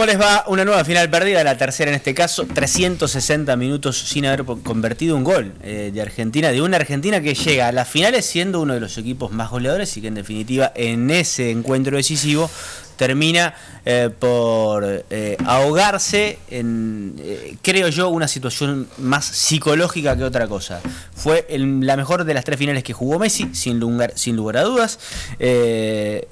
¿Cómo les va? Una nueva final perdida, la tercera en este caso, 360 minutos sin haber convertido un gol eh, de Argentina, de una Argentina que llega a las finales siendo uno de los equipos más goleadores y que en definitiva en ese encuentro decisivo termina eh, por eh, ahogarse en, creo yo, una situación más psicológica que otra cosa. Fue la mejor de las tres finales que jugó Messi, sin lugar, sin lugar a dudas.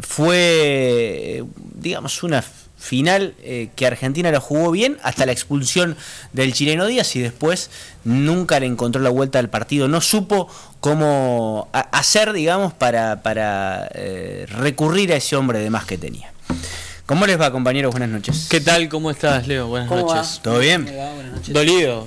fue, digamos, una final eh, que Argentina la jugó bien hasta la expulsión del chileno Díaz y después nunca le encontró la vuelta al partido, no supo cómo hacer, digamos, para, para eh, recurrir a ese hombre de más que tenía. ¿Cómo les va, compañeros? Buenas noches. ¿Qué tal? ¿Cómo estás, Leo? Buenas noches. ¿Todo bien? Dolido.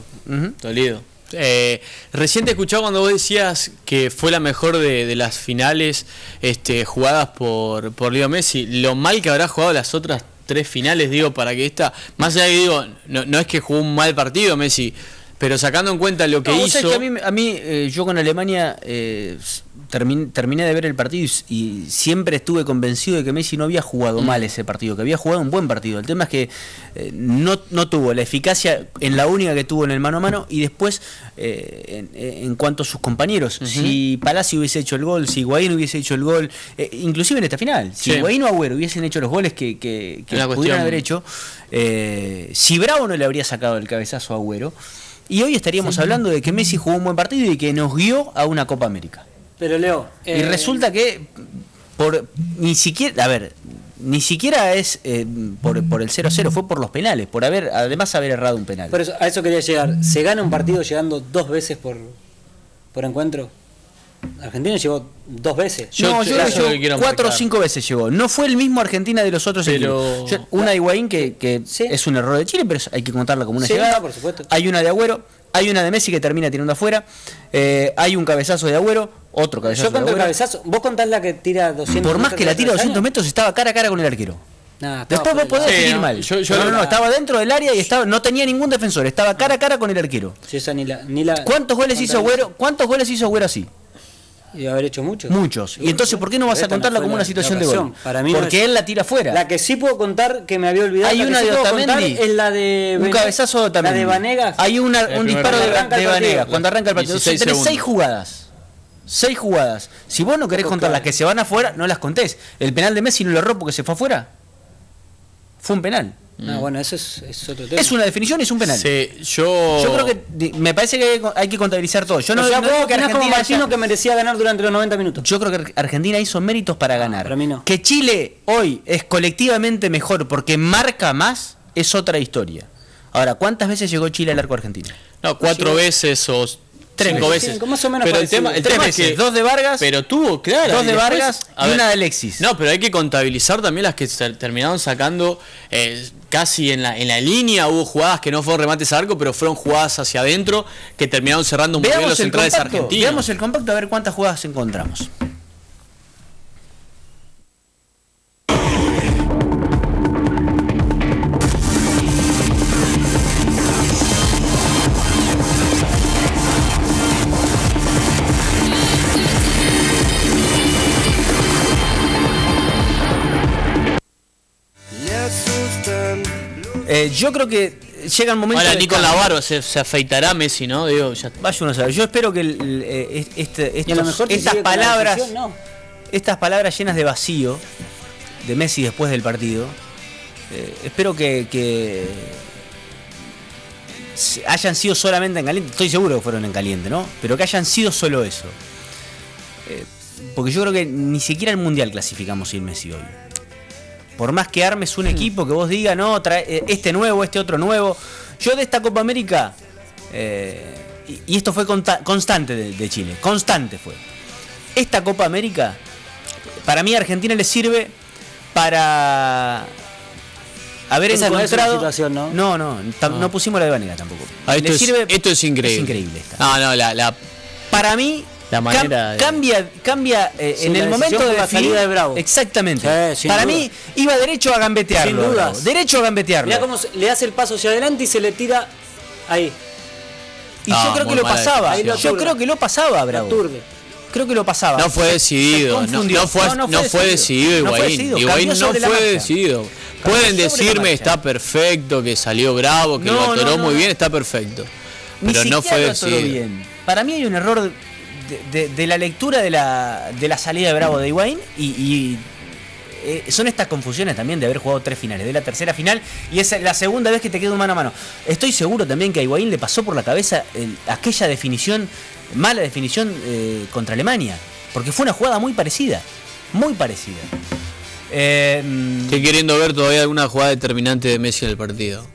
Dolido. Eh, recién te escuchaba cuando vos decías que fue la mejor de, las finales este, jugadas por, por Leo Messi. Lo mal que habrá jugado las otras tres finales, digo, para que esta, más allá de que digo, no, es que jugó un mal partido Messi, pero sacando en cuenta lo que hizo... a mí, a mí eh, yo con Alemania eh, terminé, de ver el partido y, siempre estuve convencido de que Messi no había jugado mm. mal ese partido, que había jugado un buen partido. El tema es que eh, no, tuvo la eficacia en la única que tuvo en el mano a mano y después eh, en, cuanto a sus compañeros. Si Palacio hubiese hecho el gol, si Higuaín hubiese hecho el gol, eh, inclusive en esta final, si Higuaín o Agüero hubiesen hecho los goles que, que, pudieran haber hecho, si Bravo no le habría sacado el cabezazo a Agüero, y hoy estaríamos hablando de que Messi jugó un buen partido y que nos guió a una Copa América. Pero Leo. y eh, resulta que por ni siquiera, a ver, ni siquiera es eh, por, por, el 0-0, fue por los penales, por haber, además haber errado un penal. Por eso, a eso quería llegar. ¿Se gana un partido llegando dos veces por, por encuentro? Argentina llegó dos veces. no, yo creo que cuatro o cinco veces llegó. No fue el mismo Argentina de los otros pero... una de Higuaín que, que es un error de Chile, pero hay que contarla como una llegada. por supuesto. Hay una de Agüero, hay una de Messi que termina tirando afuera. Eh, hay un cabezazo de Agüero, otro cabezazo. Yo cuento el cabezazo. Vos contás la que tira 200 Por más que la tira 200 metros, estaba cara a cara con el arquero. Después vos podés seguir mal. Yo, no, no, estaba dentro del área y estaba, no tenía ningún defensor, estaba cara a cara con el arquero. ¿Cuántos goles hizo Agüero? ¿Cuántos goles hizo Agüero así? Y haber hecho muchos. Muchos. Y entonces, ¿por qué no vas a contarla como una situación de gol? Para mí Porque él la tira fuera. La que sí puedo contar, que me había olvidado, Hay una de Otamendi. Es la de. Un cabezazo de Otamendi. La de Vanegas. Hay un disparo de, de Vanegas cuando arranca el partido. Tenés seis jugadas. Seis jugadas. Si vos no querés contar las que se van afuera, no las contés. El penal de Messi no lo erró porque se fue afuera. Fue un penal. No, bueno, eso es, otro tema. Es una definición, es un penal. Sí, yo... yo creo que me parece que hay que contabilizar todo. Yo no, creo que Argentina que merecía ganar durante los 90 minutos. Yo creo que Argentina hizo méritos para ganar. Para mí no. Que Chile hoy es colectivamente mejor porque marca más es otra historia. Ahora, ¿cuántas veces llegó Chile al arco argentino? No, cuatro veces o Cinco veces. pero el tema, el tema es que dos de Vargas, pero tuvo, claro, dos de Vargas y una de Alexis. No, pero hay que contabilizar también las que terminaron sacando eh, casi en la, en la línea. Hubo jugadas que no fueron remates a arco, pero fueron jugadas hacia adentro que terminaron cerrando un poco los centrales argentinos. Veamos el compacto a ver cuántas jugadas encontramos. Eh, yo creo que llega el momento. Ahora, ni con la barba se, afeitará Messi, ¿no? Digo, ya... Vaya uno a saber. Yo espero que eh, este, estas palabras. Estas palabras llenas de vacío de Messi después del partido. Eh, espero que, hayan sido solamente en caliente. Estoy seguro que fueron en caliente, ¿no? Pero que hayan sido solo eso. porque yo creo que ni siquiera el mundial clasificamos sin Messi hoy. Por más que armes un equipo que vos digas, no, trae eh, este nuevo, este otro nuevo. Yo de esta Copa América, eh, y, esto fue constante de, Chile, constante fue. Esta Copa América, para mí a Argentina le sirve para haber encontrado. No, es situación, ¿no? no, no, no, pusimos la de Vanega tampoco. Ah, esto, es, esto es increíble. Es increíble. No, no, la, la... Para mí, manera cambia cambia eh, en el momento de la salida de Bravo. Exactamente. Para mí iba derecho a gambetearlo. Sin dudas. Derecho a gambetearlo. Mira cómo le hace el paso hacia adelante y se le tira ahí. Y yo creo que lo pasaba. Yo creo que lo pasaba, Bravo. creo que lo pasaba. No fue decidido, no, no, fue, no, fue, decidido Higuaín. Higuaín no fue decidido. Pueden decirme está perfecto, que salió bravo, que lo atoró muy bien, está perfecto. Pero no fue decidido. Bien. Para mí hay un error de, la lectura de la, de la salida de Bravo de Higuaín y, eh, son estas confusiones también de haber jugado tres finales, de la tercera final y es la segunda vez que te queda un mano a mano. Estoy seguro también que a Higuaín le pasó por la cabeza aquella definición, mala definición eh, contra Alemania, porque fue una jugada muy parecida, muy parecida. Eh, Estoy queriendo ver todavía alguna jugada determinante de Messi en el partido.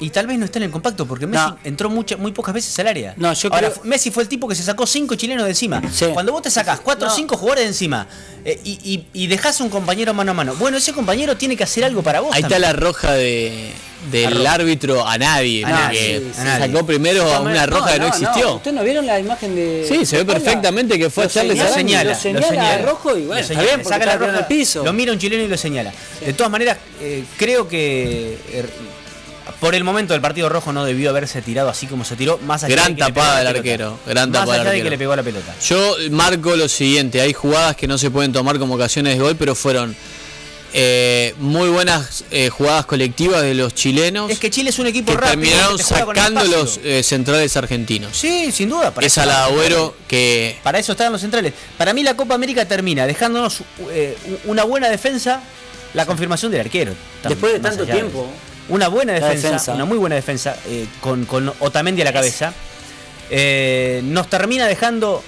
Y tal vez no está en el compacto, porque Messi entró muchas, muy pocas veces al área. No, yo Ahora, Messi fue el tipo que se sacó cinco chilenos de encima. Cuando vos te sacás cuatro o cinco jugadores de encima eh, y, y, dejás un compañero mano a mano, bueno, ese compañero tiene que hacer algo para vos. Ahí está la roja de, del árbitro a nadie. A sacó primero a una roja que no, existió. ¿Ustedes no vieron la imagen de.? Sí, se ve perfectamente que fue a echarle lo señala, lo señala, rojo y bueno, está bien, saca la roja al piso. Lo mira un chileno y lo señala. De todas maneras, eh, creo que eh, por el momento del partido rojo no debió haberse tirado así como se tiró, más allá gran de que tapada del arquero, gran más allá de que le pegó la pelota. Yo marco lo siguiente, hay jugadas que no se pueden tomar como ocasiones de gol, pero fueron eh, muy buenas eh, jugadas colectivas de los chilenos. Es que Chile es un equipo que rápido. Terminaron sacando los eh, centrales argentinos. Sí, sin duda. Para la Agüero que. Para eso estaban los centrales. Para mí la Copa América termina dejándonos una buena defensa, la confirmación del arquero. Después de tanto tiempo una buena defensa, una muy buena defensa, eh, con, con, Otamendi a la cabeza, eh, nos termina dejando,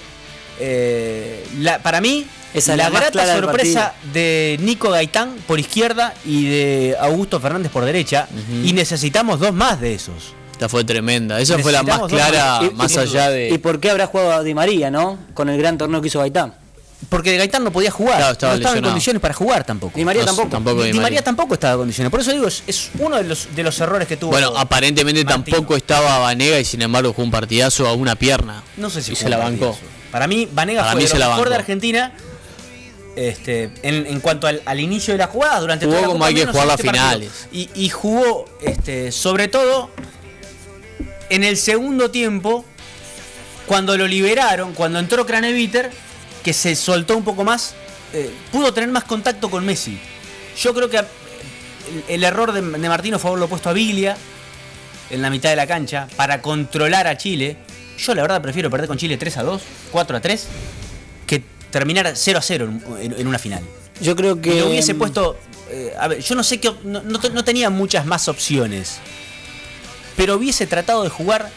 eh, la, para mí, Esa la, grata sorpresa de Nico Gaitán por izquierda y de Augusto Fernández por derecha, y necesitamos dos más de esos. Esta fue tremenda, esa fue la más clara, más, allá de... ¿Y por qué habrá jugado a Di María, no? Con el gran torneo que hizo Gaitán. Porque Gaitán no podía jugar, no estaba en condiciones para jugar tampoco. Di María tampoco. Di, María. tampoco estaba en condiciones. Por eso digo, es, uno de los, de los errores que tuvo. Bueno, aparentemente tampoco estaba Vanega y sin embargo jugó un partidazo a una pierna. No sé si se la bancó. Para mí, Vanega fue el mejor de Argentina. Este, en, cuanto al, inicio de la jugada, durante jugó como hay que jugar las finales. Y, jugó, este, sobre todo, en el segundo tiempo, cuando lo liberaron, cuando entró Craneviter que se soltó un poco más, eh, pudo tener más contacto con Messi. Yo creo que el, error de, Martino fue haberlo puesto a Biglia en la mitad de la cancha para controlar a Chile. Yo la verdad prefiero perder con Chile 3 a 2, 4 a 3, que terminar 0 a 0 en, una final. Yo creo que... lo hubiese puesto... Eh, a ver, yo no sé qué... No, no tenía muchas más opciones. Pero hubiese tratado de jugar...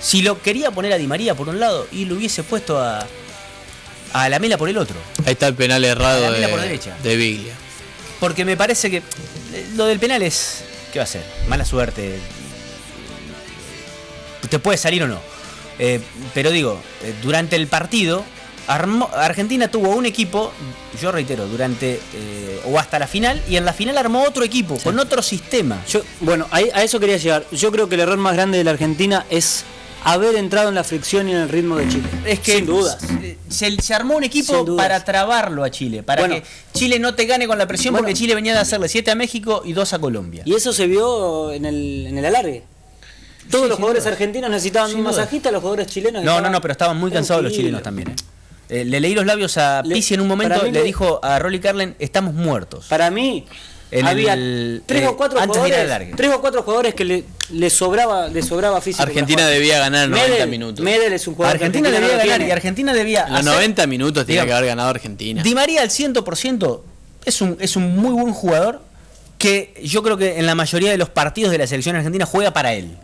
Si lo quería poner a Di María por un lado y lo hubiese puesto a, a la Mela por el otro. Ahí está el penal errado de, por derecha. de Biglia. Porque me parece que lo del penal es. ¿Qué va a ser? Mala suerte. Te puede salir o no. Eh, pero digo, eh, durante el partido, Argentina tuvo un equipo, yo reitero, durante eh, o hasta la final, y en la final armó otro equipo, con otro sistema. Yo, bueno, a, a eso quería llegar. Yo creo que el error más grande de la Argentina es haber entrado en la fricción y en el ritmo de Chile. Es que sin dudas. Se, armó un equipo para trabarlo a Chile, para que Chile no te gane con la presión, porque Chile venía de hacerle 7 a México y 2 a Colombia. Y eso se vio en el, en el alargue. Todos los jugadores argentinos necesitaban un masajista, los jugadores chilenos. No, no, no, pero estaban muy cansados los chilenos también. ¿eh? Eh, le leí los labios a Pizzi en un momento, le dijo a Rolly Carlen, estamos muertos. Para mí, había tres, o eh, cuatro jugadores, tres o cuatro jugadores que le, le sobraba le sobraba físico. Argentina debía ganar 90 minutos. Medel es un jugador Argentina, debía ganar y Argentina debía los 90 minutos tiene que haber ganado Argentina. Di María al 100% es un es un muy buen jugador que yo creo que en la mayoría de los partidos de la selección argentina juega para él.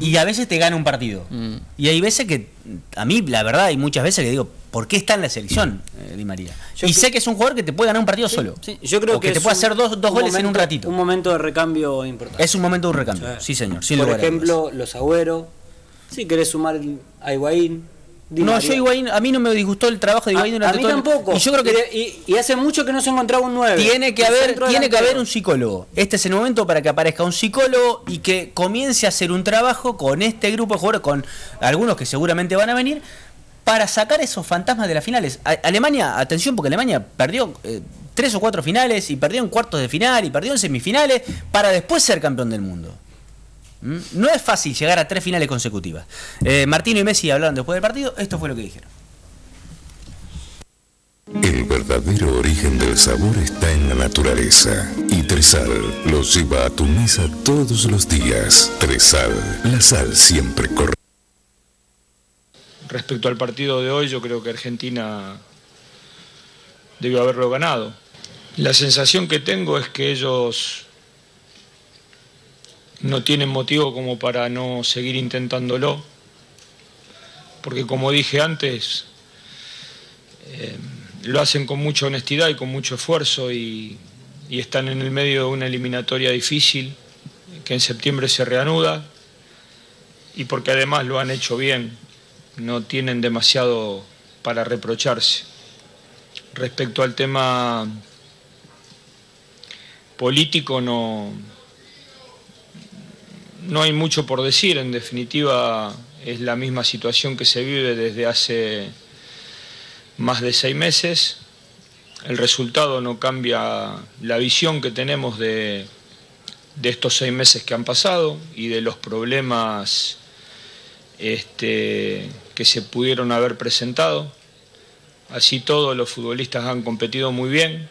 Y a veces te gana un partido. Mm. Y hay veces que, a mí, la verdad, hay muchas veces que digo, ¿por qué está en la selección, eh, Di María? y sé que es un jugador que te puede ganar un partido solo. yo creo que, te puede hacer dos, goles en un ratito. Un momento de recambio importante. Es un momento de recambio, sí, señor. Por ejemplo, los Agüero. Si querés sumar a Higuaín, no, yo Higuaín, a mí no me disgustó el trabajo de Higuaín durante a mí tampoco. Y yo creo que y, hace mucho que no se encontraba un 9. Tiene que haber tiene que haber un psicólogo. Este es el momento para que aparezca un psicólogo y que comience a hacer un trabajo con este grupo de jugadores con algunos que seguramente van a venir para sacar esos fantasmas de las finales. Alemania, atención porque Alemania perdió eh, tres o cuatro finales y perdió en cuartos de final y perdió en semifinales para después ser campeón del mundo. ¿Mm? No es fácil llegar a tres finales consecutivas. Eh, Martino y Messi hablaron después del partido, esto fue lo que dijeron. El verdadero origen del sabor está en la naturaleza. Y Tresal los lleva a tu mesa todos los días. Tresal, la sal siempre corre. Respecto al partido de hoy, yo creo que Argentina debió haberlo ganado. La sensación que tengo es que ellos no tienen motivo como para no seguir intentándolo, porque como dije antes, eh, lo hacen con mucha honestidad y con mucho esfuerzo y, y están en el medio de una eliminatoria difícil que en septiembre se reanuda y porque además lo han hecho bien, no tienen demasiado para reprocharse. Respecto al tema político no, no hay mucho por decir, en definitiva es la misma situación que se vive desde hace más de seis meses. El resultado no cambia la visión que tenemos de, de estos seis meses que han pasado y de los problemas este, que se pudieron haber presentado. Así todos los futbolistas han competido muy bien,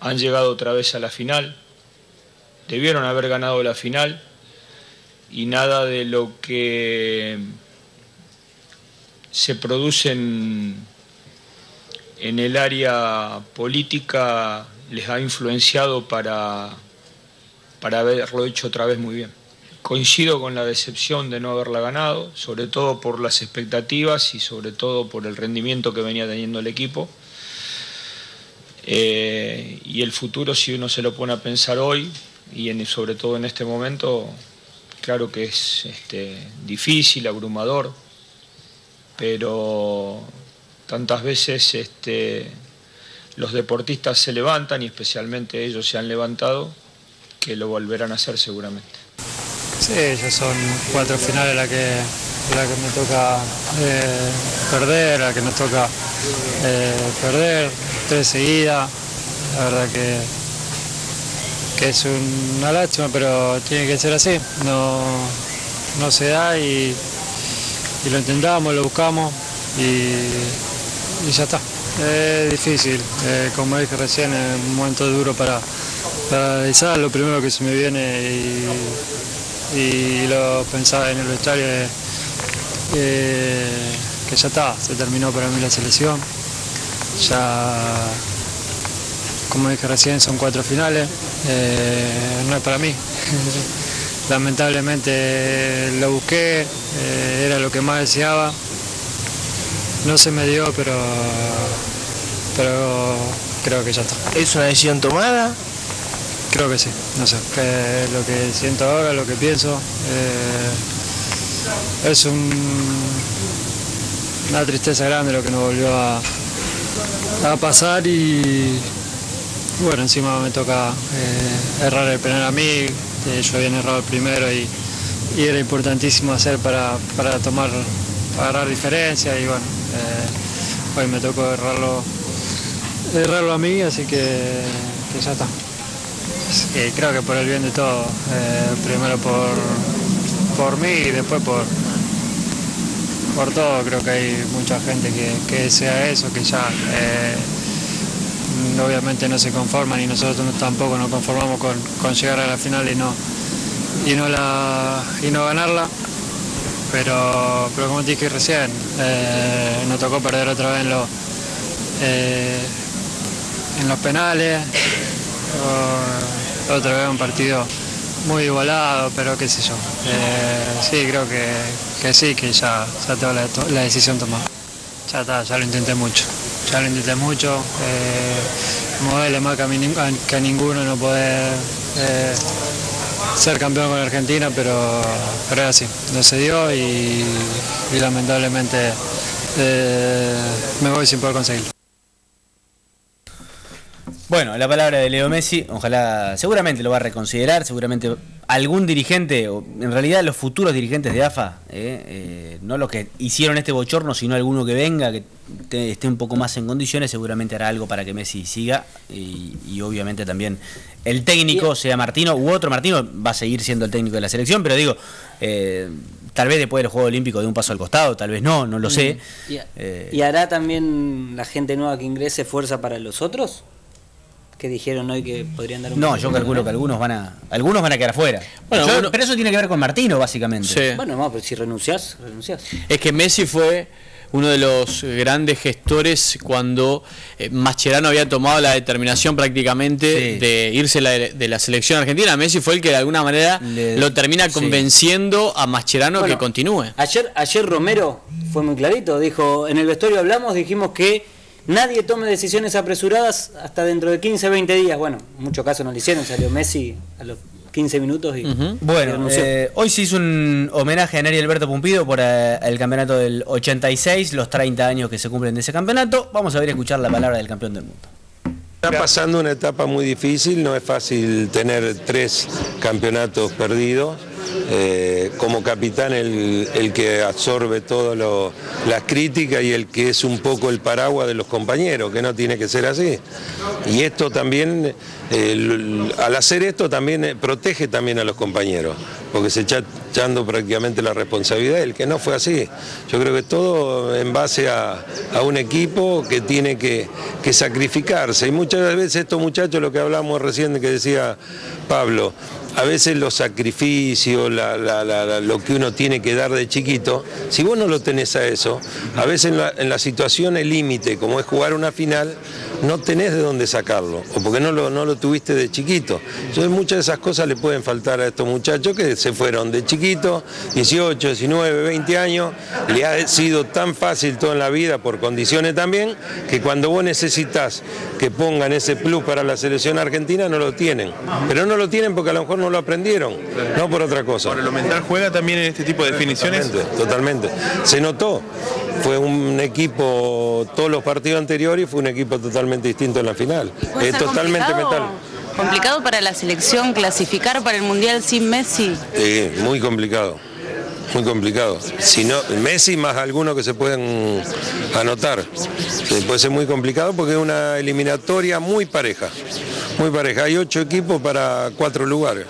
han llegado otra vez a la final, debieron haber ganado la final y nada de lo que se produce en, el área política les ha influenciado para, para haberlo hecho otra vez muy bien. Coincido con la decepción de no haberla ganado, sobre todo por las expectativas y sobre todo por el rendimiento que venía teniendo el equipo. Eh, y el futuro, si uno se lo pone a pensar hoy y sobre todo en este momento, claro que es este, difícil, abrumador, pero tantas veces este, los deportistas se levantan y especialmente ellos se han levantado que lo volverán a hacer seguramente. Sí, ya son cuatro finales las que, la que me toca eh, perder, la que nos toca eh, perder, tres seguidas. La verdad que, es una lástima, pero tiene que ser así. No, no se da y y lo intentamos, lo buscamos y, ya está. Es difícil, eh, como dije recién, es un momento duro para, para analizar, lo primero que se me viene y, lo pensaba en el vestuario eh, que ya está, se terminó para mí la selección. Ya, como dije recién, son cuatro finales, eh, no es para mí. lamentablemente lo busqué, eh, era lo que más deseaba. No se me dio, pero, pero creo que ya está. ¿Es una decisión tomada? Creo que sí, no sé, que lo que siento ahora, lo que pienso. Eh, es una tristeza grande lo que nos volvió a, a pasar y bueno, encima me toca eh, errar el penal a mí, yo había errado el primero y, era importantísimo hacer para, tomar, para agarrar diferencia y bueno, eh, hoy me tocó errarlo, errarlo a mí, así que, ya está. creo que por el bien de todo, eh, primero por, por mí y después por, por todo, creo que hay mucha gente que, que desea eso, que ya eh, obviamente no se conforman y nosotros tampoco nos conformamos con, llegar a la final y no, y no, la, y no ganarla. Pero, pero como dije recién, eh, nos tocó perder otra vez en, eh, en los penales, otra vez un partido muy igualado, pero qué sé yo. Eh, sí, creo que, sí, que ya, ya tengo la, la decisión tomada. Ya está, ya lo intenté mucho intenté mucho. Eh, me duele más que a, ninguno no poder eh, ser campeón con Argentina, pero, pero así, no se dio y, lamentablemente eh, me voy sin poder conseguirlo. Bueno, la palabra de Leo Messi, ojalá, seguramente lo va a reconsiderar, seguramente algún dirigente, o en realidad los futuros dirigentes de AFA, eh, eh, no los que hicieron este bochorno, sino alguno que venga, que esté un poco más en condiciones, seguramente hará algo para que Messi siga y, obviamente también el técnico, sea Martino u otro Martino, va a seguir siendo el técnico de la selección, pero digo, eh, tal vez después del Juego Olímpico de un paso al costado, tal vez no, no lo sé. ¿Y, Eh, y hará también la gente nueva que ingrese fuerza para los otros? Que dijeron hoy que podrían dar un no, yo calculo que algunos van a algunos van a quedar afuera. Bueno, Yo- pero eso tiene que ver con Martino, básicamente. Sí. Bueno, no, pero si renunciás, renunciás. Es que Messi fue uno de los grandes gestores cuando eh, Mascherano había tomado la determinación prácticamente Sí. de irse la- de la selección argentina. Messi fue el que de alguna manera Le- lo termina sí. convenciendo a Mascherano Bueno, que continúe. Ayer, ayer Romero fue muy clarito, dijo, en el vestuario hablamos, dijimos que nadie tome decisiones apresuradas hasta dentro de 15, 20 días. Bueno, en muchos casos no lo hicieron, salió Messi a los 15 minutos y, Ujú. y Bueno, eh, hoy se hizo un homenaje a Neri Alberto Pumpido por eh, el campeonato del 86, los 30 años que se cumplen de ese campeonato. Vamos a ver y escuchar la palabra del campeón del mundo. Está pasando una etapa muy difícil, no es fácil tener tres campeonatos perdidos. Eh, como capitán el, el que absorbe todas las críticas y el que es un poco el paraguas de los compañeros, que no tiene que ser así. Y esto también, al hacer esto también eh, protege también a los compañeros, porque se está echando prácticamente la responsabilidad, el que no fue así. Yo creo que todo en base a, un equipo que tiene que, sacrificarse. Y muchas veces estos muchachos, lo que hablamos recién que decía Pablo, a veces los sacrificios, lo que uno tiene que dar de chiquito, si vos no lo tenés a eso, a veces en en la situación el límite, como es jugar una final, no tenés de dónde sacarlo, o porque no lo, no lo tuviste de chiquito. Entonces muchas de esas cosas le pueden faltar a estos muchachos que se fueron de chiquito, 18, 19, 20 años, le ha sido tan fácil todo en la vida por condiciones también, que cuando vos necesitas que pongan ese plus para la selección argentina no lo tienen. Pero no lo tienen porque a lo mejor no lo aprendieron, no por otra cosa. Por lo mental juega también en este tipo de definiciones. Totalmente, totalmente. Se notó. Fue un equipo, todos los partidos anteriores, fue un equipo totalmente distinto en la final. ¿Puede Es ser totalmente complicado- mental. Complicado para la selección clasificar para el Mundial sin Messi. Sí, muy complicado. Muy complicado. Si no, Messi más algunos que se pueden anotar. Sí, puede ser muy complicado porque es una eliminatoria muy pareja. Muy pareja. Hay ocho equipos para cuatro lugares.